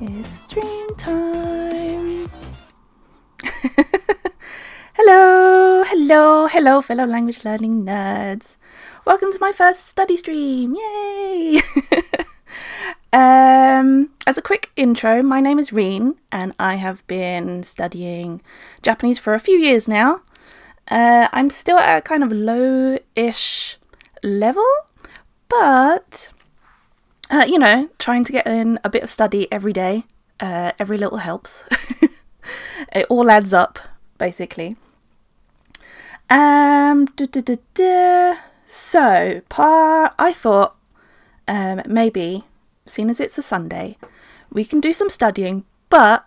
It's stream time. hello, hello, hello, fellow language learning nerds. Welcome to my first study stream. Yay! um, as a quick intro, my name is Reen and I have been studying Japanese for a few years now. Uh, I'm still at a kind of low ish level, but uh, you know, trying to get in a bit of study every day. Uh, every little helps. it all adds up, basically. Um, duh, duh, duh. so pa, I thought um, maybe, seeing as it's a Sunday, we can do some studying, but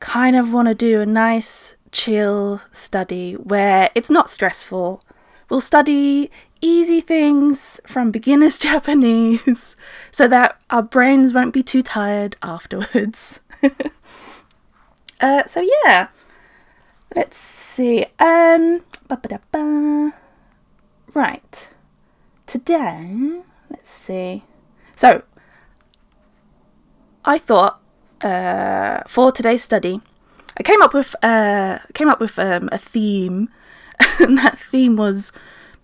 kind of want to do a nice, chill study where it's not stressful. We'll study easy things from beginner's Japanese so that our brains won't be too tired afterwards. uh, so yeah, let's see. Um, ba-ba-da-ba. right. Today, let's see. So, I thought uh, for today's study, I came up with uh, came up with um, a theme, and that theme was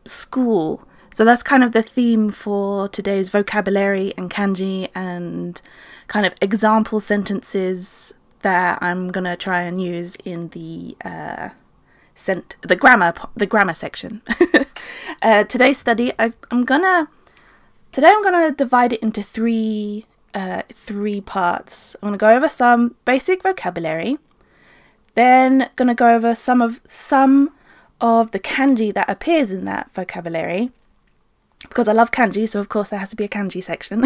school. So that's kind of the theme for today's vocabulary and kanji and kind of example sentences that I'm gonna try and use in the uh, sent the grammar the grammar section. uh, today's study, I, I'm gonna today I'm gonna divide it into three uh, three parts. I'm gonna go over some basic vocabulary, then gonna go over some of some of the kanji that appears in that vocabulary because I love kanji, so of course there has to be a kanji section.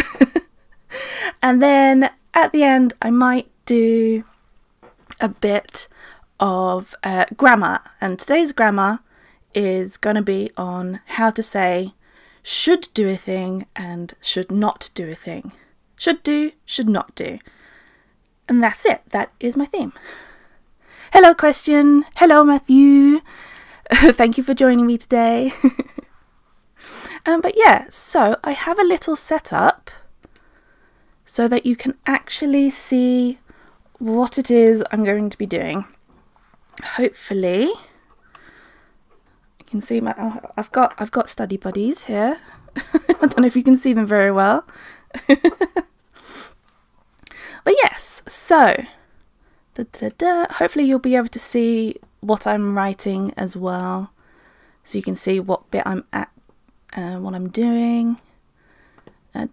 and then at the end, I might do a bit of uh, grammar, and today's grammar is going to be on how to say should do a thing and should not do a thing. Should do, should not do. And that's it. That is my theme. Hello, question. Hello, Matthew. Thank you for joining me today. um, but yeah, so I have a little setup so that you can actually see what it is I'm going to be doing. Hopefully, you can see my. I've got I've got study buddies here. I don't know if you can see them very well. but yes, so da, da, da, hopefully you'll be able to see what I'm writing as well. So you can see what bit I'm at, uh, what I'm doing. Uh,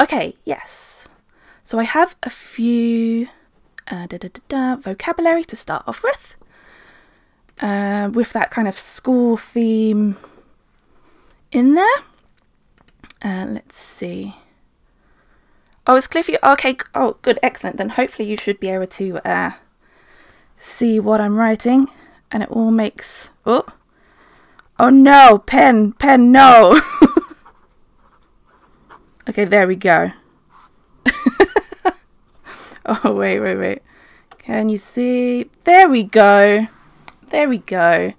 okay, yes. So I have a few uh, vocabulary to start off with. Uh, with that kind of school theme in there. Uh, let's see. Oh, it's Cliffy. Okay. Oh, good. Excellent. Then hopefully you should be able to uh, see what I'm writing, and it all makes. Oh, oh no, pen, pen, no. okay, there we go. oh wait, wait, wait. Can you see? There we go. There we go.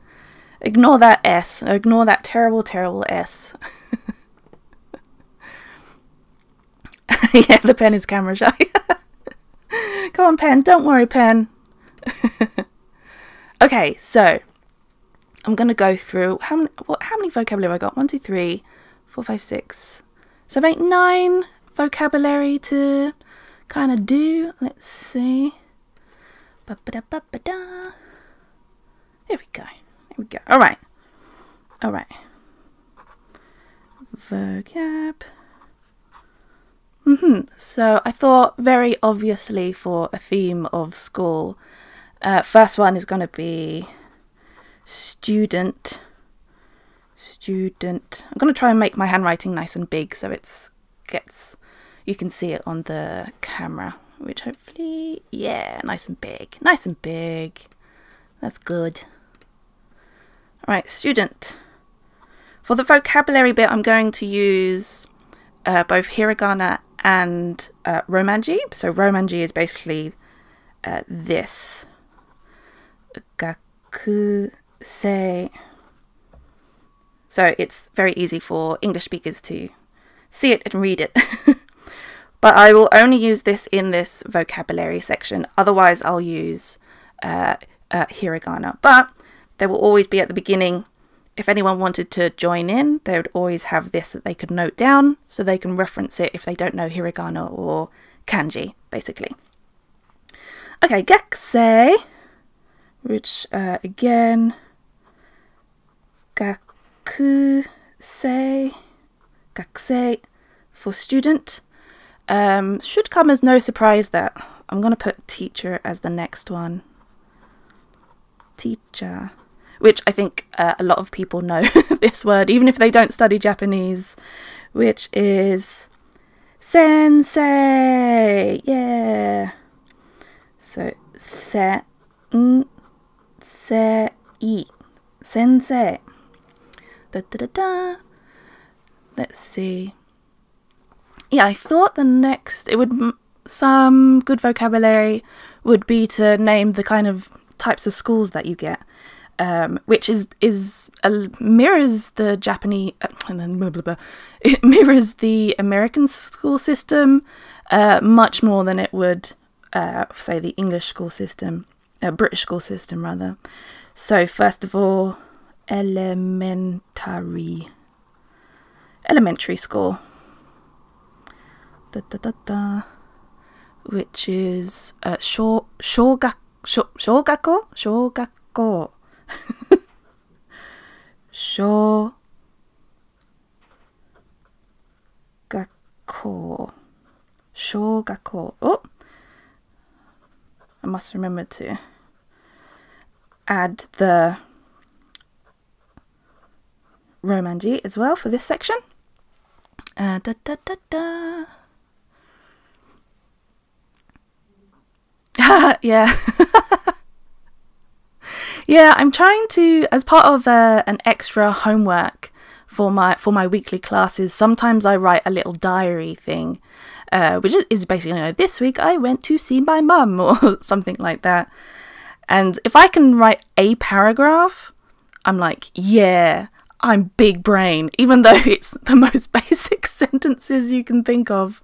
Ignore that S. Ignore that terrible, terrible S. yeah, the pen is camera shy. Come on, pen. Don't worry, pen. okay, so I'm gonna go through how many what how many vocabulary have I got? One, two, three, four, five, six, seven, eight, nine vocabulary to kind of do. Let's see. Ba-ba-da-ba-ba-da. Here we go. Here we go. All right. All right. Vocab. Mm-hmm. So I thought very obviously for a theme of school, uh, first one is going to be student. Student. I'm going to try and make my handwriting nice and big so it's gets you can see it on the camera, which hopefully yeah, nice and big, nice and big. That's good. All right, student. For the vocabulary bit, I'm going to use uh, both hiragana and uh, romanji. So romanji is basically uh, this. Gaku say. So it's very easy for English speakers to see it and read it. but I will only use this in this vocabulary section. Otherwise, I'll use uh, uh, hiragana. But they will always be at the beginning. If anyone wanted to join in, they would always have this that they could note down so they can reference it if they don't know hiragana or kanji, basically. Okay, gakusei, which uh, again, gakusei, gakusei for student. Um, should come as no surprise that I'm going to put teacher as the next one. Teacher. Which I think uh, a lot of people know this word, even if they don't study Japanese, which is sensei. Yeah. So, se, n, se, i. Sensei. Da, da, da, da. Let's see yeah, I thought the next it would some good vocabulary would be to name the kind of types of schools that you get, um, which is is uh, mirrors the Japanese uh, and then blah, blah, blah. it mirrors the American school system uh, much more than it would uh, say the English school system, uh, British school system rather. So first of all, elementary, elementary school. Da, da, da, da, which is uh, shou, shogak, shou, shogako? Shogako. shogako. Shogako. Oh! I must remember to add the Romanji as well for this section. Uh, da, da, da, da. yeah. yeah, I'm trying to as part of uh, an extra homework for my for my weekly classes. Sometimes I write a little diary thing, uh, which is, basically you know this week I went to see my mum or something like that. And if I can write a paragraph, I'm like, yeah, I'm big brain, even though it's the most basic sentences you can think of.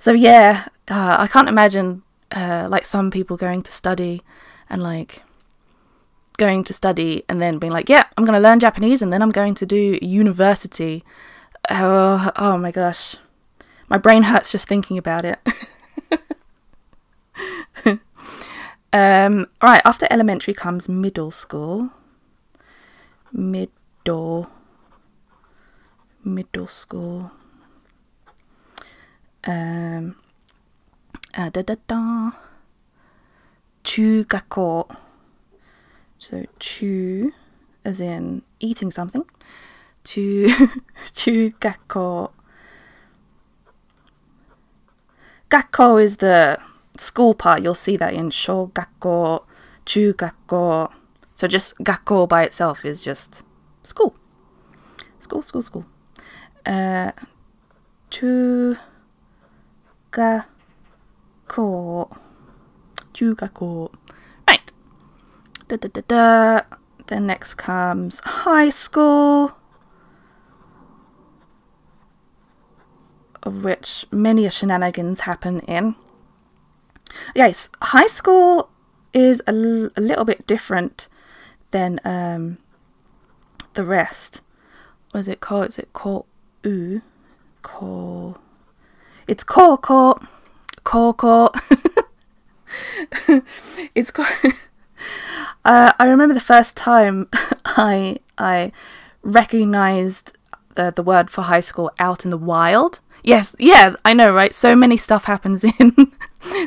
So yeah, uh, I can't imagine uh, like some people going to study and like going to study and then being like, yeah, I'm going to learn Japanese and then I'm going to do university. Oh, oh my gosh. My brain hurts just thinking about it. um, right, after elementary comes middle school. Middle. Middle school. Um, uh, da da da. 中学校 so chu as in eating something. Chu chu gakko. Gakko is the school part. You'll see that in shogakko, chu gakko. So just gakko by itself is just school. School, school, school. Uh, chu gakko. Chu gakko. Da, da, da, da. Then next comes high school, of which many shenanigans happen in. Yes, high school is a, little bit different than um, the rest. What is it called? Is it called u? Call. It's called called koko. it's quite. Uh, I remember the first time I I recognized the the word for high school out in the wild. Yes, yeah, I know, right? So many stuff happens in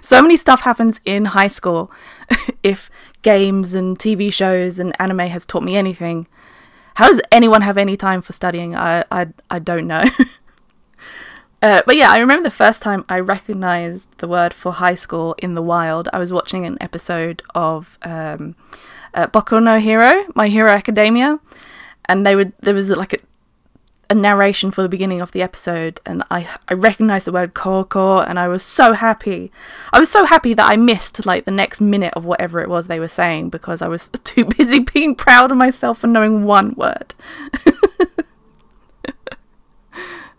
so many stuff happens in high school. if games and TV shows and anime has taught me anything, how does anyone have any time for studying? I I I don't know. Uh, but yeah, I remember the first time I recognized the word for high school in the wild. I was watching an episode of um, uh, Boku no Hero, My Hero Academia, and they would there was like a a narration for the beginning of the episode, and I I recognized the word koko, and I was so happy. I was so happy that I missed like the next minute of whatever it was they were saying because I was too busy being proud of myself for knowing one word.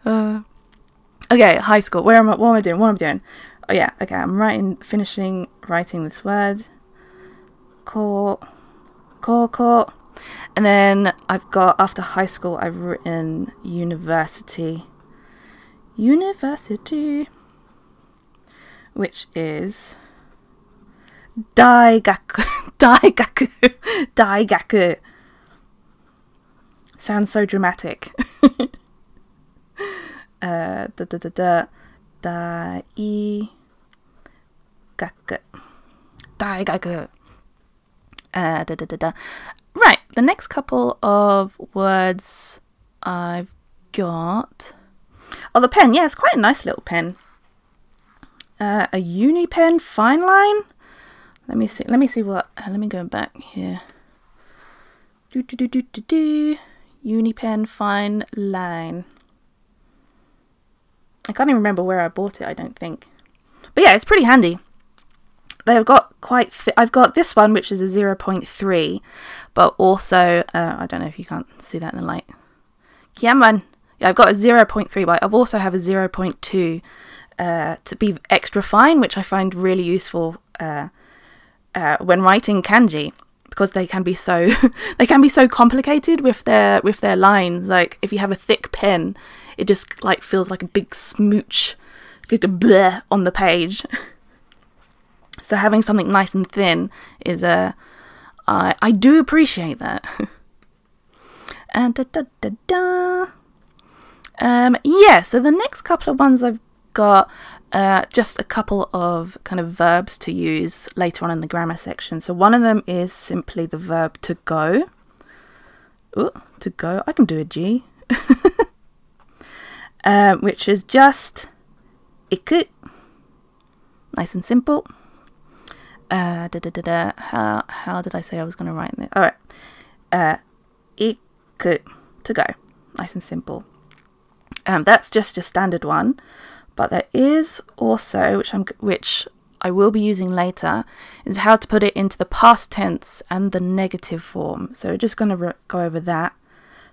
uh, okay, high school. Where am I? What am I doing? What am I doing? Oh yeah. Okay, I'm writing, finishing writing this word. Ko, koko. And then I've got, after high school, I've written university. University. Which is daigaku. daigaku. daigaku. Sounds so dramatic. uh, da da da da. Daigaku. Daigaku. Uh, da da da da. Right, the next couple of words I've got. Oh, the pen. Yeah, it's quite a nice little pen. Uh, a uni pen, fine line. Let me see. Let me see what. Uh, let me go back here. Do do do do do do. Uni pen, fine line. I can't even remember where I bought it. I don't think. But yeah, it's pretty handy they've got quite fi- I've got this one which is a 0.3 but also uh, I don't know if you can't see that in the light on yeah I've got a 0.3 but I've also have a 0.2 uh, to be extra fine which I find really useful uh, uh when writing kanji because they can be so they can be so complicated with their with their lines like if you have a thick pen it just like feels like a big smooch bleh on the page So having something nice and thin is a. Uh, I do appreciate that. and da, da, da, da. Um, yeah, so the next couple of ones I've got uh, just a couple of kind of verbs to use later on in the grammar section. So one of them is simply the verb to go. Ooh, to go. I can do a G. uh, which is just iku. Nice and simple uh, da, da, da, da, how, how did I say I was going to write this? All right. Uh, iku, to go. Nice and simple. Um, that's just a standard one. But there is also, which I'm, which I will be using later, is how to put it into the past tense and the negative form. So we're just going to go over that.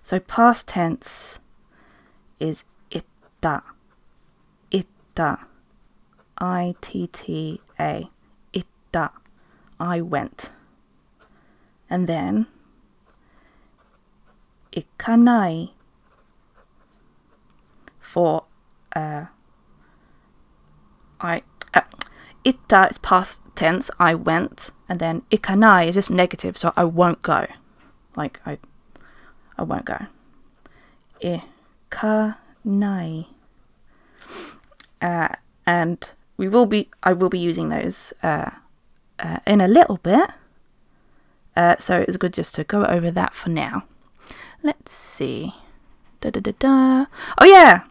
So past tense is itta, itta, I T T A that I went. And then ikanai for uh, I uh, ita is past tense I went and then ikanai is just negative so I won't go like I I won't go ikanai uh, and we will be I will be using those uh, uh, in a little bit. Uh, so it's good just to go over that for now. Let's see. Da da da da. Oh yeah.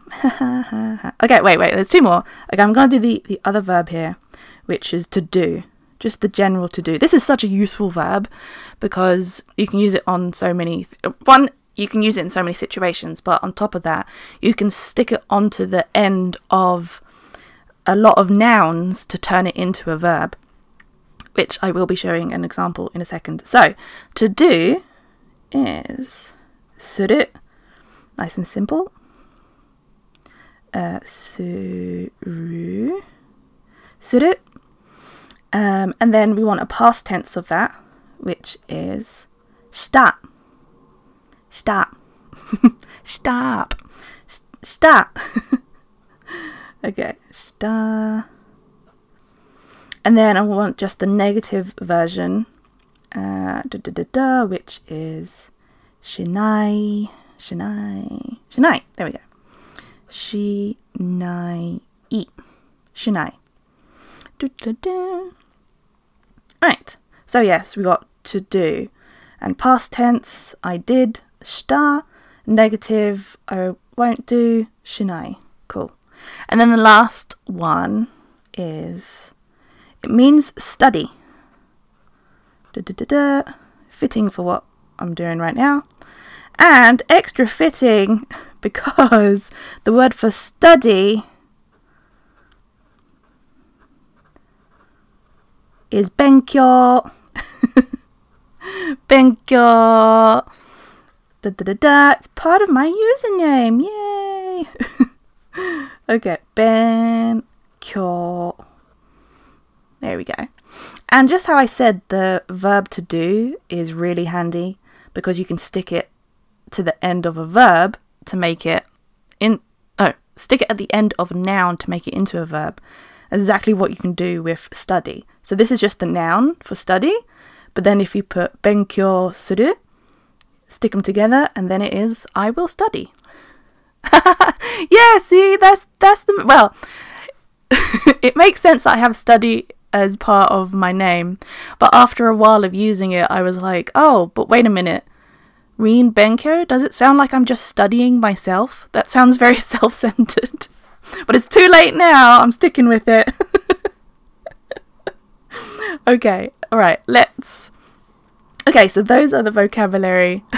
okay, wait, wait. There's two more. Okay, I'm gonna do the the other verb here, which is to do. Just the general to do. This is such a useful verb because you can use it on so many. One, you can use it in so many situations, but on top of that, you can stick it onto the end of a lot of nouns to turn it into a verb which I will be showing an example in a second. So, to do is suru, nice and simple. Uh, suru, suru. Um, and then we want a past tense of that, which is stop, stop, stop, stop. okay, stop. And then I want just the negative version, uh, da, da, da, which is shinai, shinai, shinai. There we go. Shinai, shinai. Do, do, do. Right. So yes, we got to do, and past tense I did shita, negative I won't do shinai. Cool. And then the last one is it means study. Da, da, da. Fitting for what I'm doing right now. And extra fitting because the word for study is benkyo. benkyo. Da, da, da, da. It's part of my username. Yay! okay, benkyo. There we go. And just how I said the verb to do is really handy because you can stick it to the end of a verb to make it in oh, stick it at the end of a noun to make it into a verb. Exactly what you can do with study. So this is just the noun for study, but then if you put benkyo suru, stick them together and then it is I will study. yeah, see, that's that's the well, it makes sense that I have study as part of my name. But after a while of using it, I was like, oh, but wait a minute. Reen Benkyou? Does it sound like I'm just studying myself? That sounds very self centered. but it's too late now. I'm sticking with it. okay, alright, let's. Okay, so those are the vocabulary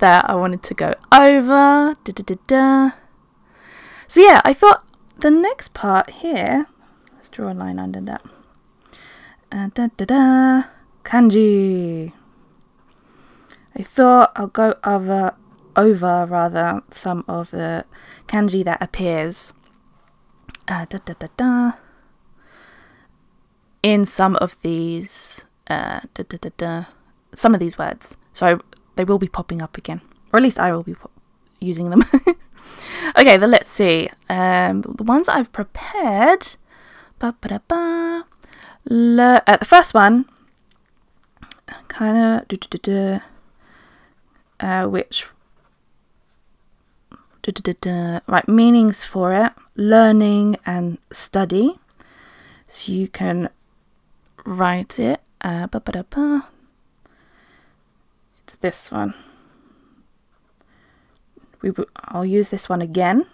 that I wanted to go over. Da, da, da, so, yeah, I thought the next part here Let's draw a line under that. Uh, da da da. Kanji. I thought I'll go over, over rather, some of the kanji that appears uh, da, da, da, in some of these uh, some of these words. So they will be popping up again, or at least I will be using them. okay, then let's see. Um, the ones I've prepared Ba, ba, ba. Le- uh, the first one, kind of, uh, which, right, meanings for it, learning and study. So you can write it. Uh. It's this one. We, I'll use this one again.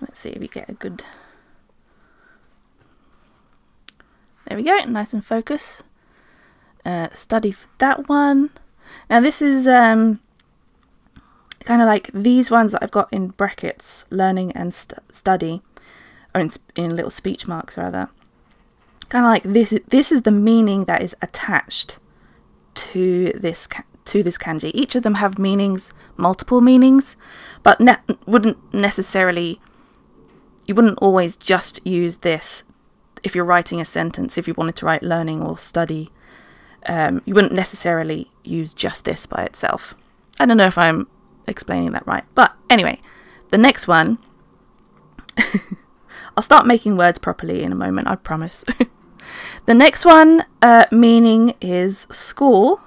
Let's see if we get a good There we go, nice and focus. Uh, study for that one. Now this is um, kind of like these ones that I've got in brackets, learning and st study, or in, in little speech marks rather. Kind of like this. This is the meaning that is attached to this to this kanji. Each of them have meanings, multiple meanings, but ne wouldn't necessarily. You wouldn't always just use this if you're writing a sentence, if you wanted to write learning or study, um, you wouldn't necessarily use just this by itself. I don't know if I'm explaining that right. But anyway, the next one, I'll start making words properly in a moment, I promise. the next one uh, meaning is school.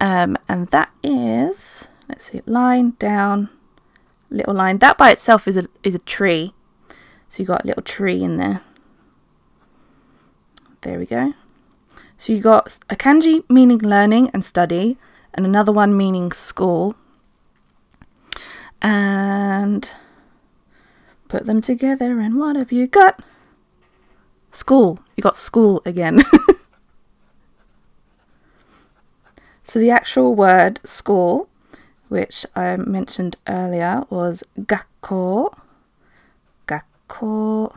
Um, and that is, let's see, line down little line. That by itself is a is a tree. So you got a little tree in there. There we go. So you got a kanji meaning learning and study, and another one meaning school. And put them together, and what have you got? School. You got school again. so the actual word school which I mentioned earlier, was gakko. Gakko.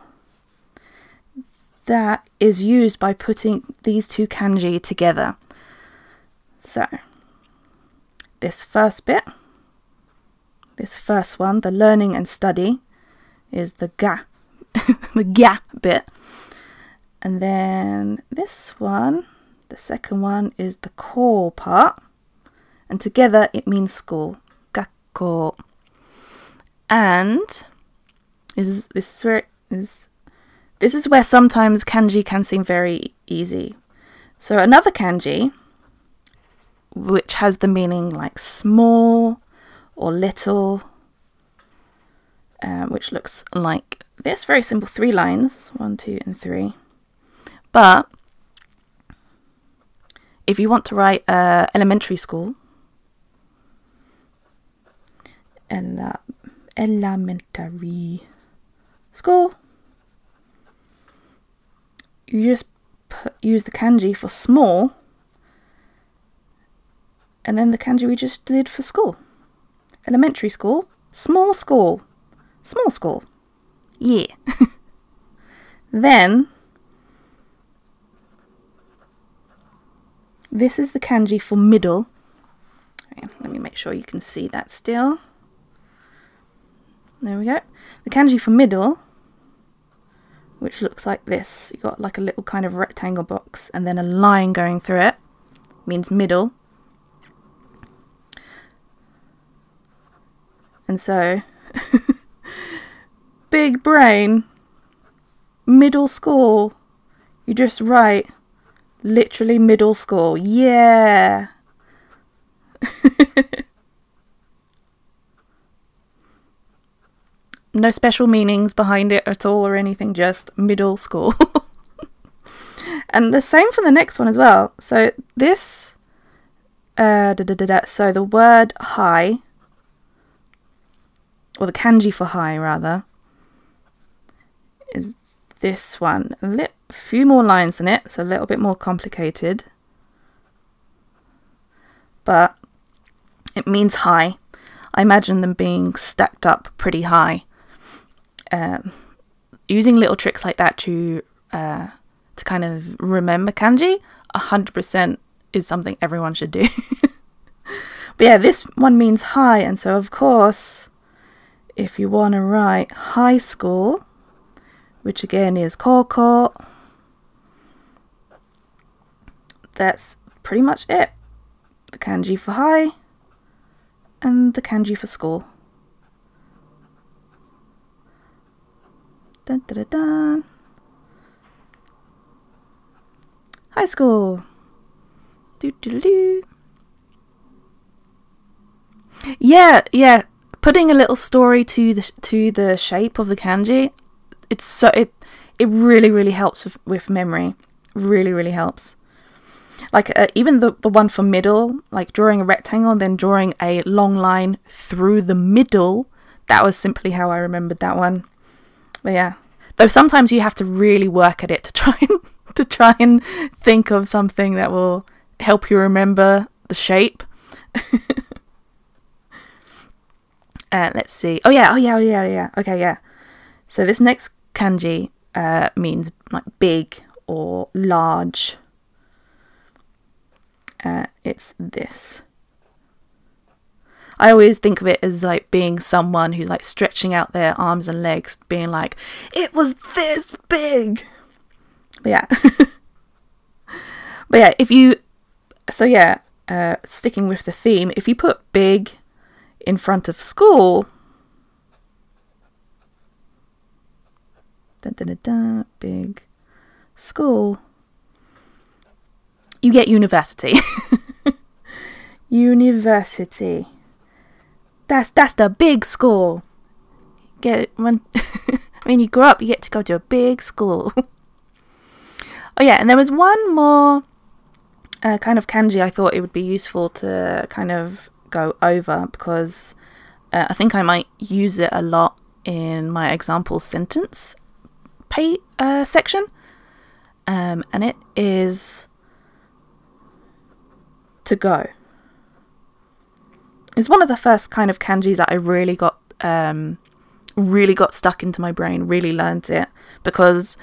That is used by putting these two kanji together. So, this first bit, this first one, the learning and study, is the ga, the ga bit. And then this one, the second one, is the core part and together it means school. Gakko. And this is this is where is this is where sometimes kanji can seem very easy. So another kanji which has the meaning like small or little, um, which looks like this. Very simple, three lines, one, two, and three. But if you want to write uh, elementary school, ele elementary school. You just put, use the kanji for small And then the kanji we just did for school. Elementary school, small school, small school. Yeah. then this is the kanji for middle. Let me make sure you can see that still. There we go. The kanji for middle, which looks like this. You've got like a little kind of rectangle box and then a line going through it, means middle. And so, big brain, middle school. You just write literally middle school. Yeah. no special meanings behind it at all or anything, just middle school. and the same for the next one as well. So this, uh, da, da, da, so the word high, or the kanji for high rather, is this one. A few more lines in it, so a little bit more complicated. But it means high. I imagine them being stacked up pretty high um, using little tricks like that to uh, to kind of remember kanji, hundred percent is something everyone should do. but yeah, this one means high, and so of course, if you want to write high school, which again is koko, that's pretty much it. The kanji for high and the kanji for school. Dun, dun, dun. High school. Do, do, do, Yeah, yeah. Putting a little story to the to the shape of the kanji, it's so it it really really helps with, with memory. Really really helps. Like uh, even the the one for middle, like drawing a rectangle and then drawing a long line through the middle. That was simply how I remembered that one. But yeah, though sometimes you have to really work at it to try and to try and think of something that will help you remember the shape. uh, let's see. Oh yeah, oh yeah, oh yeah, oh yeah. Okay, yeah. So this next kanji uh, means like big or large. Uh, it's this. I always think of it as like being someone who's like stretching out their arms and legs, being like, it was this big. But yeah. but yeah, if you, so yeah, uh, sticking with the theme, if you put big in front of school, da, da, da, da, big school, you get university. university. That's that's the big school. Get when when you grow up, you get to go to a big school. oh yeah, and there was one more uh, kind of kanji I thought it would be useful to kind of go over because uh, I think I might use it a lot in my example sentence pay uh, section, um, and it is to go it's one of the first kind of kanjis that I really got um, really got stuck into my brain, really learned it because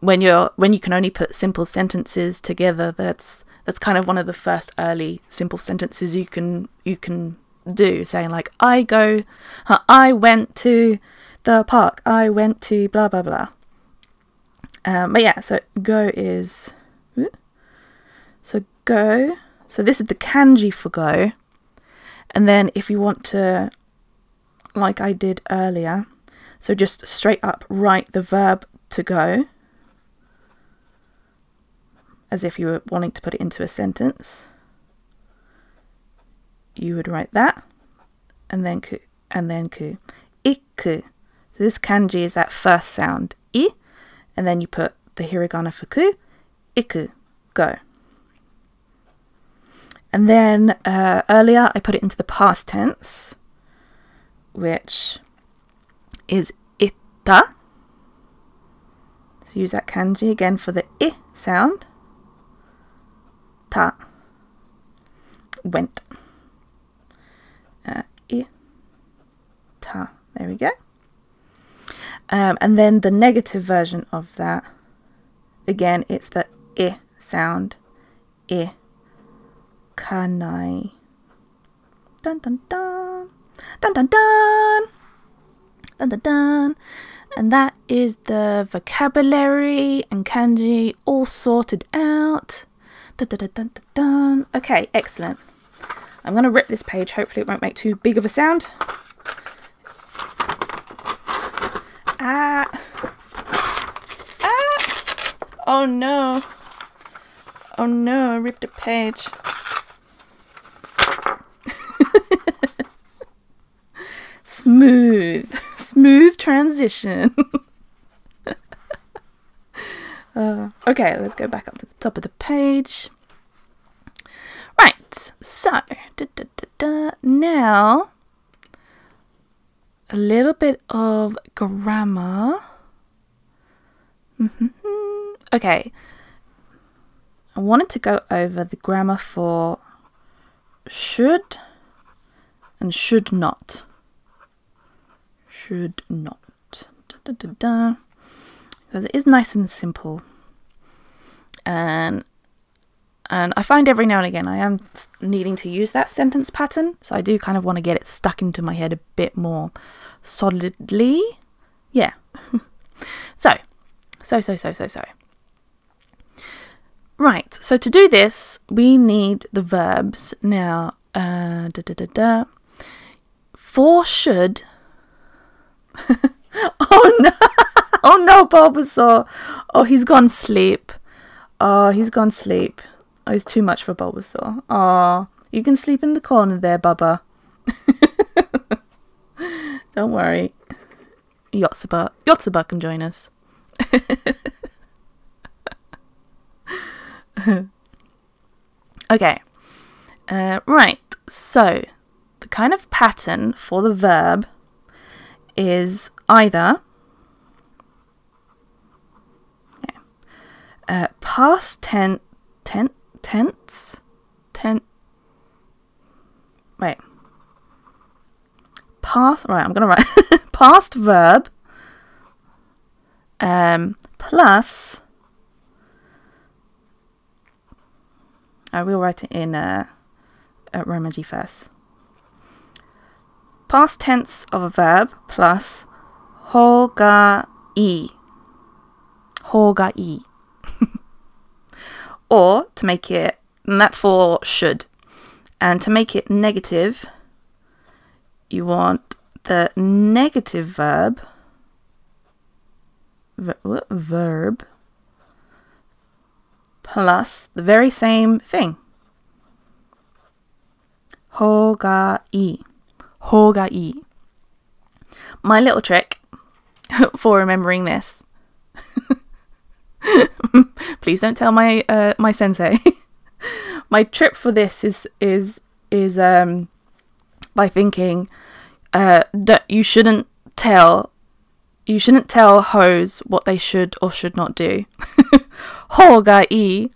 when you're when you can only put simple sentences together, that's that's kind of one of the first early simple sentences you can you can do, saying like I go, I went to the park, I went to blah blah blah. Um, but yeah, so go is so go. So this is the kanji for go. And then if you want to, like I did earlier, so just straight up write the verb to go as if you were wanting to put it into a sentence. You would write that and then ku and then ku. Iku. So this kanji is that first sound i and then you put the hiragana for ku, iku, go. And then uh, earlier I put it into the past tense, which is ita. So use that kanji again for the i sound. Ta. Went. I, ta. There we go. Um, and then the negative version of that, again, it's the I sound. I, kanai. Dun dun dun. Dun dun dun. Dun dun dun. And that is the vocabulary and kanji all sorted out. Dun, dun, dun, dun, dun, dun. Okay, excellent. I'm going to rip this page. Hopefully it won't make too big of a sound. Ah. Ah. Oh no. Oh no, I ripped a page. Smooth. Smooth transition. uh, okay, let's go back up to the top of the page. Right, so da, da, da, now a little bit of grammar. okay, I wanted to go over the grammar for should and should not. Should not. Da, da, da, because it is nice and simple. And and I find every now and again I am needing to use that sentence pattern, so I do kind of want to get it stuck into my head a bit more solidly. Yeah. so, so, so, so, so, so. Right, so to do this, we need the verbs. Now, uh, da, da, da, da. For should. oh no! oh no, Bulbasaur! Oh, he's gone sleep. Oh, he's gone sleep. Oh, it's too much for Bulbasaur. Oh, you can sleep in the corner there, Bubba. Don't worry. Yotsuba. Yotsuba can join us. okay. Uh, right. So, the kind of pattern for the verb is either okay, uh, past tense, tense, tense, ten. Wait. Past. Right. I'm gonna write past verb. Um, plus. I will write it in uh, uh, Romaji first. Past tense of a verb plus hoga i. Hoga i. or to make it, and that's for should. And to make it negative, you want the negative verb, ver- verb, plus the very same thing. Hoga-i. Hoga-i. My little trick for remembering this. Please don't tell my uh, my sensei. my trip for this is is is um by thinking uh that you shouldn't tell you shouldn't tell hoes what they should or should not do. Hoga i.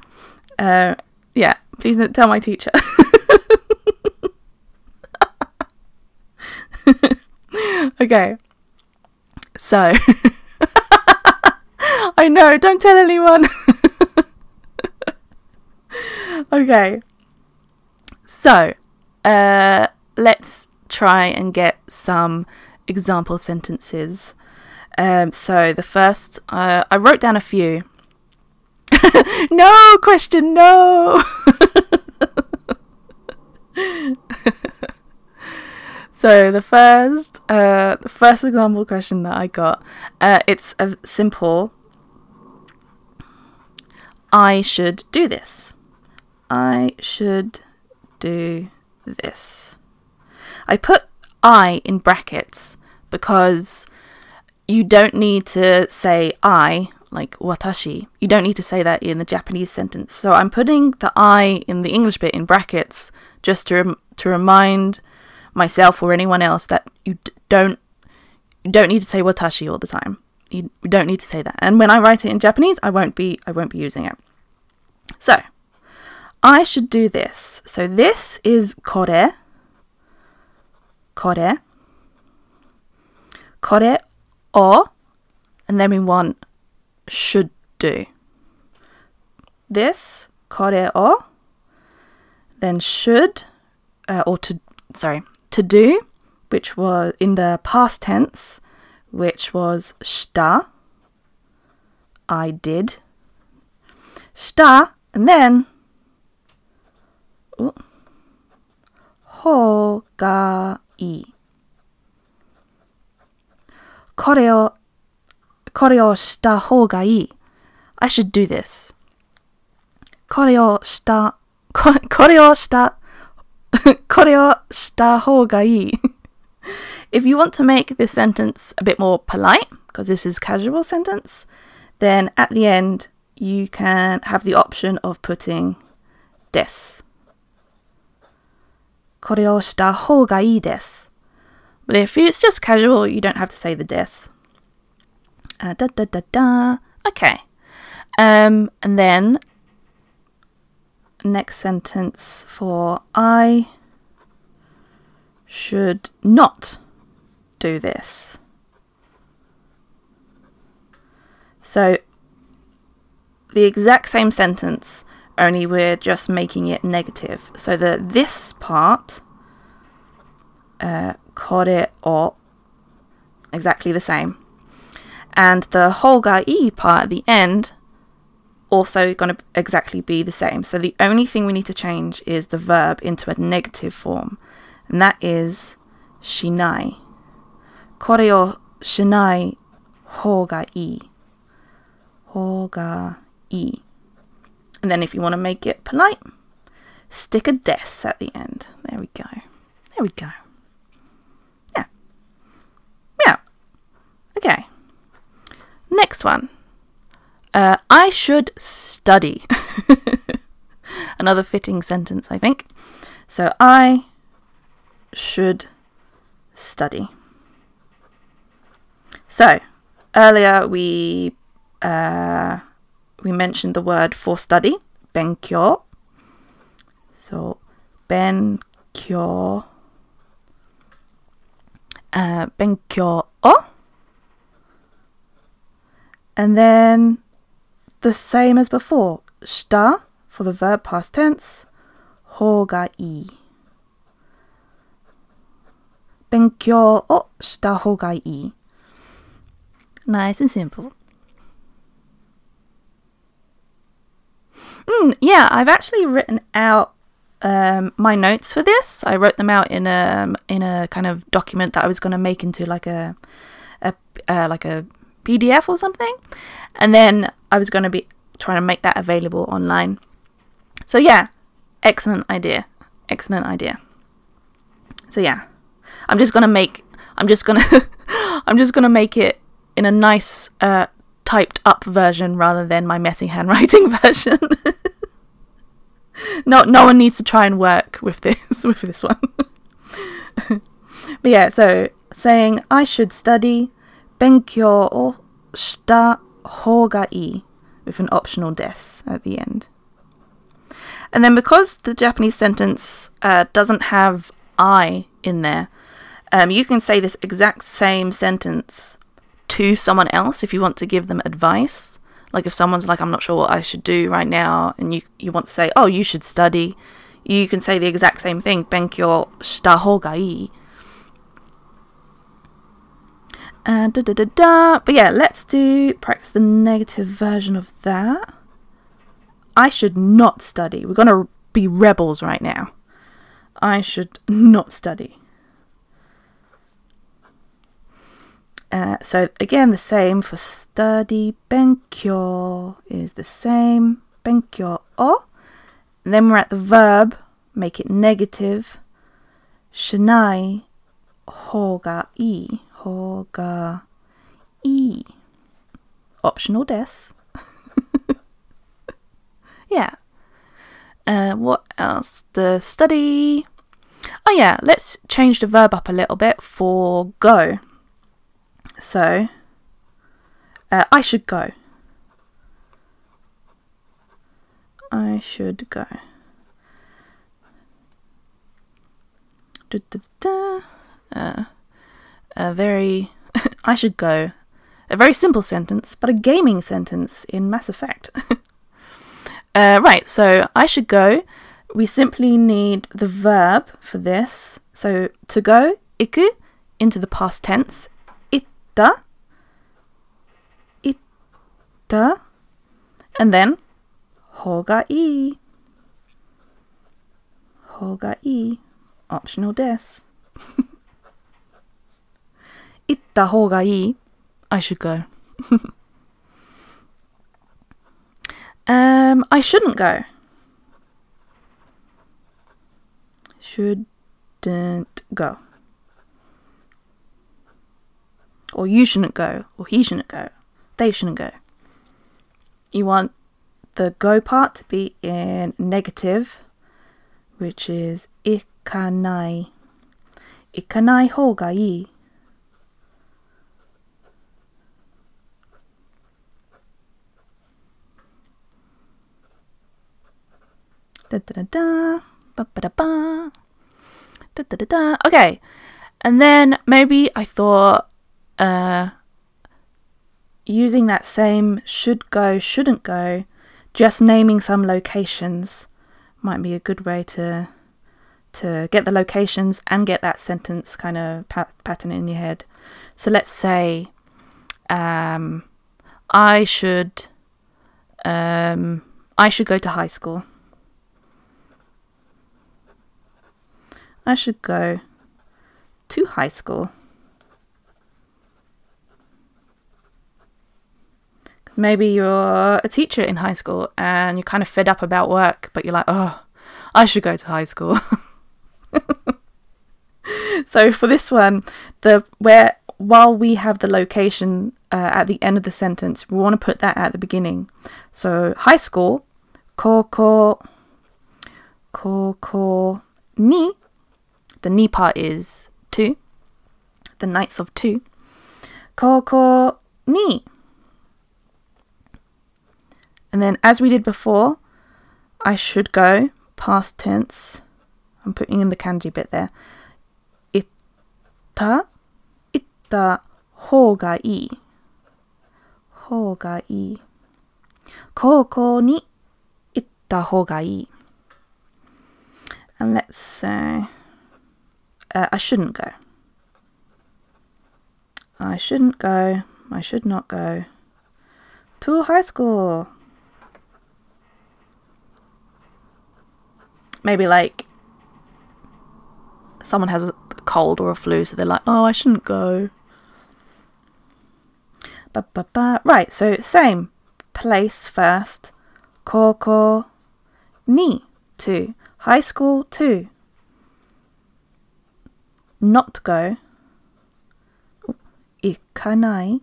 Uh, yeah, please don't tell my teacher. okay. So, I know, don't tell anyone. okay. So, uh, let's try and get some example sentences. Um, so, the first, uh, I wrote down a few. no question, no. So the first, uh, the first example question that I got, uh, it's a simple. I should do this. I should do this. I put I in brackets because you don't need to say I like watashi. You don't need to say that in the Japanese sentence. So I'm putting the I in the English bit in brackets just to rem- to remind myself or anyone else that you don't you don't need to say watashi all the time. You, you don't need to say that. And when I write it in Japanese, I won't be I won't be using it. So, I should do this. So this is kore. kore. Kore o, and then we want should do. This, kore o, then should, uh, or to, sorry, to do, which was in the past tense, which was sta, I did, sta, and then oh, hogai. Kore o, kore. I should do this. Kore o shita, kore o これをした、これをした方がいい。If you want to make this sentence a bit more polite, because this is casual sentence, then at the end you can have the option of putting this. これをした方がいいです。But if it's just casual, you don't have to say the des. Uh, da da da da. Okay. Um, and then next sentence for I should not do this. So the exact same sentence, only we're just making it negative. So the this part, uh, kore o, exactly the same. And the hoga i part at the end, also going to exactly be the same. So the only thing we need to change is the verb into a negative form, and that is shinai. Kore o shinai hoga i. Hoga i. And then if you want to make it polite, stick a des at the end. There we go. There we go. Yeah. Yeah. Okay. Next one. Uh, I should study. Another fitting sentence, I think. So I should study. So earlier we uh, we mentioned the word for study, benkyo. So benkyo, uh, benkyo o, and then the same as before, shita for the verb past tense, ho ga i. Benkyo o shita ho i. Nice and simple. Mm, yeah, I've actually written out um, my notes for this. I wrote them out in a in a kind of document that I was going to make into like a a uh, like a PDF or something, and then I was going to be trying to make that available online. So yeah, excellent idea, excellent idea. So yeah, I'm just gonna make I'm just gonna I'm just gonna make it in a nice uh, typed up version rather than my messy handwriting version. no no one needs to try and work with this with this one. but yeah, so saying I should study benkyo o shita i with an optional des at the end. And then because the Japanese sentence uh, doesn't have I in there, um, you can say this exact same sentence to someone else if you want to give them advice. Like if someone's like, I'm not sure what I should do right now, and you, you want to say, oh, you should study, you can say the exact same thing, Benkyo shita. Uh, da, da, da, da. But yeah, let's do practice the negative version of that. I should not study. We're going to be rebels right now. I should not study. Uh, so again, the same for study. Benkyo is the same. Benkyo o. Then we're at the verb, make it negative. Shinai hoga i. Hoga i. Optional des. yeah. Uh, what else? The study. Oh yeah, let's change the verb up a little bit for go. So, uh, I should go. I should go. Da, da, da. Uh, a very, I should go. A very simple sentence, but a gaming sentence in Mass Effect. uh, right, so I should go. We simply need the verb for this. So to go, iku, into the past tense, itta, itta, and then hoga i, hoga i, optional des. itta hoga i, I should go. um, I shouldn't go. Shouldn't go. Or you shouldn't go. Or he shouldn't go. They shouldn't go. You want the go part to be in negative, which is ikanai. Ikanai hoga ii. Da da da da. Ba ba da ba. Da da da da. Okay. And then maybe I thought uh using that same should go, shouldn't go, just naming some locations might be a good way to to get the locations and get that sentence kind of pat- pattern in your head. So let's say um, I should um, I should go to high school. I should go to high school. Maybe you're a teacher in high school and you're kind of fed up about work, but you're like, oh, I should go to high school. so for this one, the where while we have the location uh, at the end of the sentence, we want to put that at the beginning. So high school, koko, koko ni the ni part is two. The Knights of Two. Koko ni. And then, as we did before, I should go past tense. I'm putting in the kanji bit there. Itta, itta, ho ga ii. Ho ga ii. Koko ni itta ho ga ii. And let's say uh, I shouldn't go. I shouldn't go. I should not go to high school. Maybe like someone has a cold or a flu, so they're like, oh, I shouldn't go. Ba, ba, ba. Right, so same place first. Koko ni to high school to not go. Ikanai.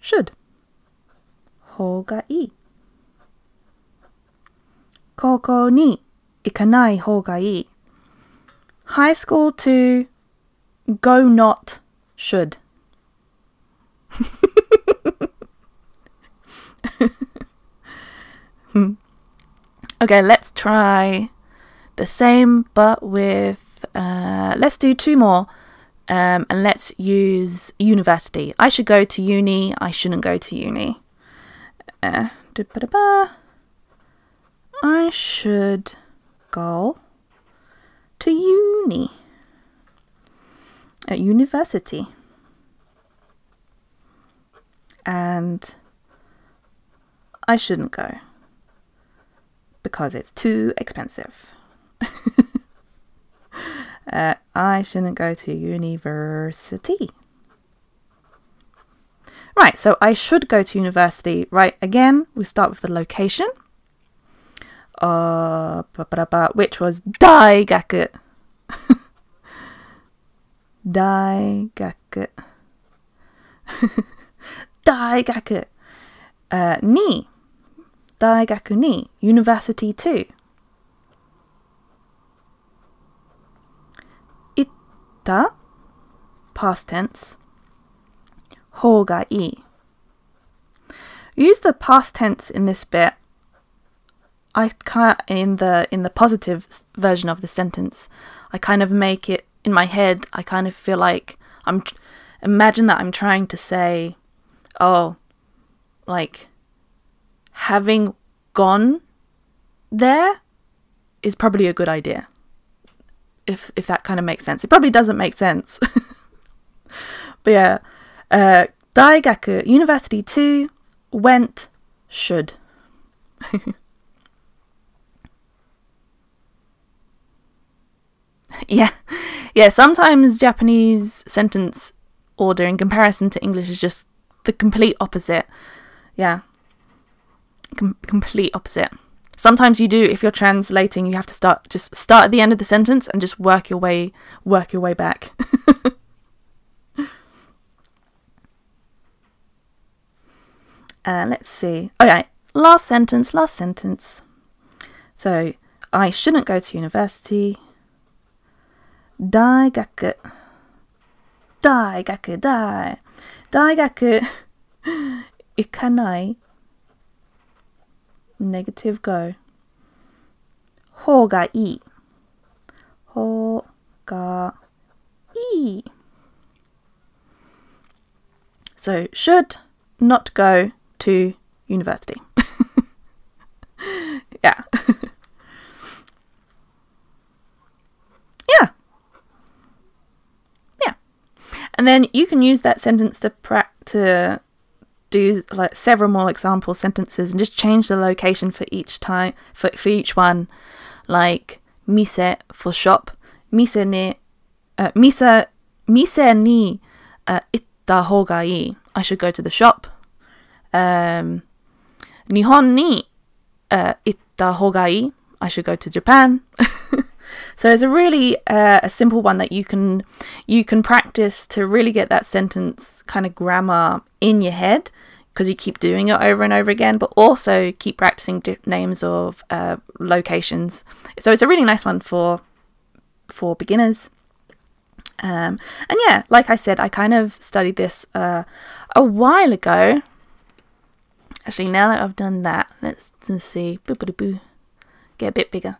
Should. Hoga ii. Koko ni ikanai hoga ii. High school to go not should. okay, let's try the same but with uh, let's do two more um, and let's use university i should go to uni i shouldn't go to uni uh, i should go to uni at university and i shouldn't go because it's too expensive uh, I shouldn't go to university. Right, so I should go to university. Right, again, we start with the location. Uh, which was dai gaku, daigaku. daigaku. daigaku. Uh, ni. Daigaku ni. University too. Itta. Past tense. Hoga ii. Use the past tense in this bit I can't in the in the positive version of the sentence. I kind of make it in my head. I kind of feel like I'm imagine that I'm trying to say, oh, like having gone there is probably a good idea. If if that kind of makes sense. It probably doesn't make sense. but yeah, uh, 大学 university to went should. yeah. Yeah, sometimes Japanese sentence order in comparison to English is just the complete opposite. Yeah. Com- complete opposite. Sometimes you do if you're translating, you have to start just start at the end of the sentence and just work your way work your way back. uh, let's see. Okay, last sentence, last sentence. So, I shouldn't go to university. Daigaku. Daigaku dai. Ikanai. Negative go. Ho i. Ho i. So should not go to university. yeah. And then you can use that sentence to to do like several more example sentences and just change the location for each time for, for each one. Like mise for shop, mise ni uh, mise mise ni uh, itta hogai. I should go to the shop. Um, Nihon ni uh, itta hogai. I should go to Japan. So it's a really uh, a simple one that you can you can practice to really get that sentence kind of grammar in your head because you keep doing it over and over again, but also keep practicing names of uh, locations. So it's a really nice one for for beginners. Um, and yeah, like I said, I kind of studied this uh, a while ago. Actually, now that I've done that, let's, let's see. Boo-boo-boo. Get a bit bigger.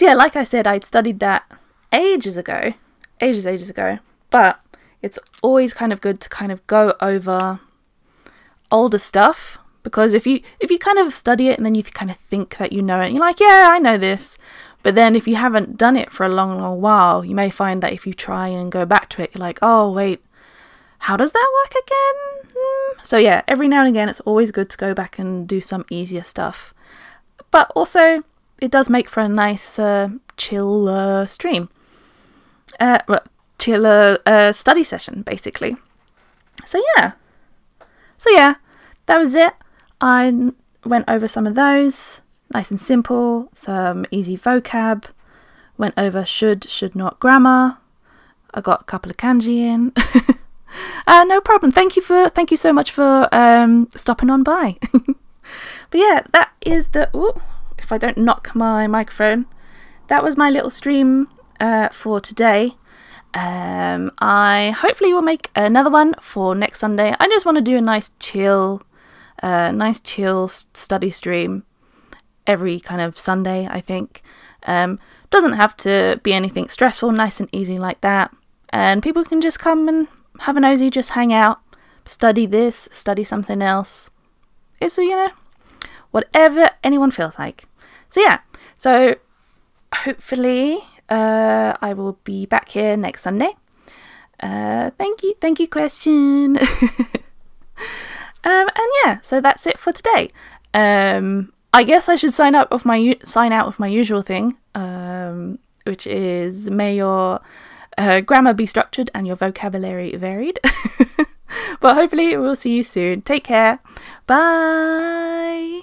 So yeah, like I said, I'd studied that ages ago, ages, ages ago. But it's always kind of good to kind of go over older stuff because if you if you kind of study it and then you kind of think that you know it, you're like, yeah, I know this. But then if you haven't done it for a long, long while, you may find that if you try and go back to it, you're like, oh wait, how does that work again? Hmm. So yeah, every now and again, it's always good to go back and do some easier stuff. But also, it does make for a nice uh, chill stream. Uh, well, chill uh, uh, study session, basically. So yeah. So yeah, that was it. I went over some of those, nice and simple, some easy vocab. Went over should, should not grammar. I got a couple of kanji in. uh, no problem. Thank you for thank you so much for um, stopping on by. but yeah, that is the. Ooh, if I don't knock my microphone, that was my little stream uh, for today. Um, I hopefully will make another one for next Sunday. I just want to do a nice chill, uh, nice chill study stream every kind of Sunday. I think um, doesn't have to be anything stressful, nice and easy like that, and people can just come and have a nosy, just hang out, study this, study something else. It's you know whatever anyone feels like. So yeah, so hopefully uh, I will be back here next Sunday. Uh, thank you, thank you, question. um, and yeah, so that's it for today. Um, I guess I should sign up with my sign out with my usual thing, um, which is may your uh, grammar be structured and your vocabulary varied. but hopefully, we'll see you soon. Take care. Bye.